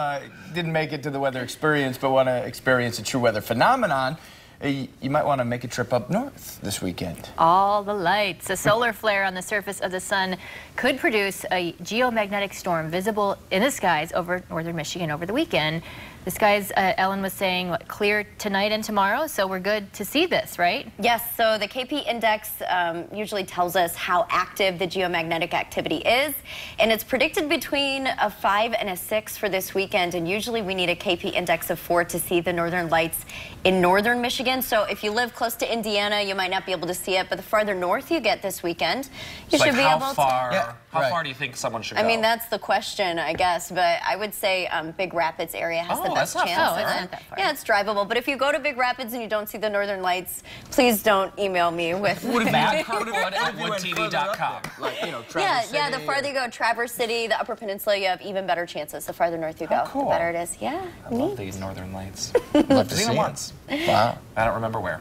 uh, didn't make it to the weather experience but want to experience a true weather phenomenon, you, you might want to make a trip up north this weekend. All the lights. A solar flare on the surface of the sun could produce a geomagnetic storm visible in the skies over northern Michigan over the weekend. The skies, uh, Ellen was saying, what, clear tonight and tomorrow, so we're good to see this, right? Yes, so the KP index um, usually tells us how active the geomagnetic activity is, and it's predicted between a 5 and a 6 for this weekend, and usually we need a KP index of 4 to see the northern lights in northern Michigan. Again, so if you live close to Indiana, you might not be able to see it, but the farther north you get this weekend, you Like should be how able far, to... Yeah, how right. far do you think someone should I go? I mean, that's the question, I guess, but I would say um, Big Rapids area has the Oh, best that's chance. Oh, it's not that far. Yeah, it's drivable, but if you go to Big Rapids and you don't see the northern lights, please don't email me with... Matt Wood at woodtv.com. Like, you know, Yeah, Traverse yeah. The farther you go, Traverse City, the Upper Peninsula, you have even better chances. The farther north you go, How cool. the better it is. Yeah, I love neat. these northern lights. Love to Seen see them once. Wow. I don't remember where.